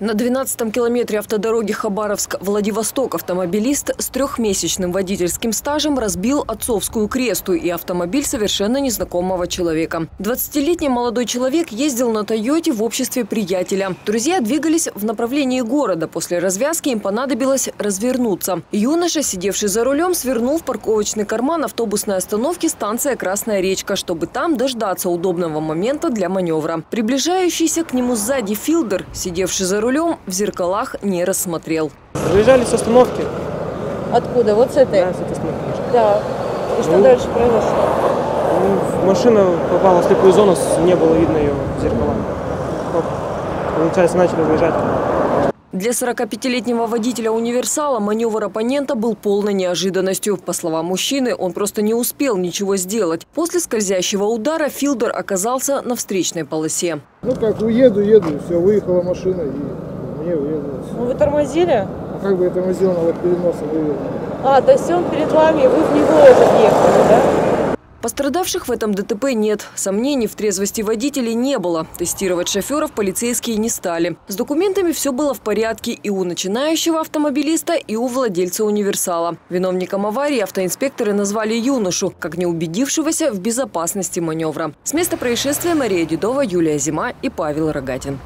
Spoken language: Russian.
На 12-м километре автодороги Хабаровск-Владивосток автомобилист с трехмесячным водительским стажем разбил отцовскую кресту и автомобиль совершенно незнакомого человека. 20-летний молодой человек ездил на «Тойоте» в обществе приятеля. Друзья двигались в направлении города. После развязки им понадобилось развернуться. Юноша, сидевший за рулем, свернул в парковочный карман автобусной остановки станция «Красная речка», чтобы там дождаться удобного момента для маневра. Приближающийся к нему сзади Филдер, сидевший за рулем, в зеркалах не рассмотрел. Выезжали с остановки. Откуда? Вот с этой? Да, с этой остановки. Да. И что Ну. дальше произошло? Ну, Машина попала в слепую зону, не было видно ее в зеркала. Ну, Получается, начали выезжать. Для 45-летнего водителя универсала маневр оппонента был полной неожиданностью. По словам мужчины, он просто не успел ничего сделать. После скользящего удара Филдер оказался на встречной полосе. Ну как, уеду, еду, все, выехала машина и мне уехала. Ну вы тормозили? А как бы я тормозил, она вот перед носом. А, то есть он перед вами, вы в него уже въехали? Пострадавших в этом ДТП нет. Сомнений в трезвости водителей не было. Тестировать шоферов полицейские не стали. С документами все было в порядке и у начинающего автомобилиста, и у владельца универсала. Виновником аварии автоинспекторы назвали юношу, как не убедившегося в безопасности маневра. С места происшествия Мария Дедова, Юлия Зима и Павел Рогатин.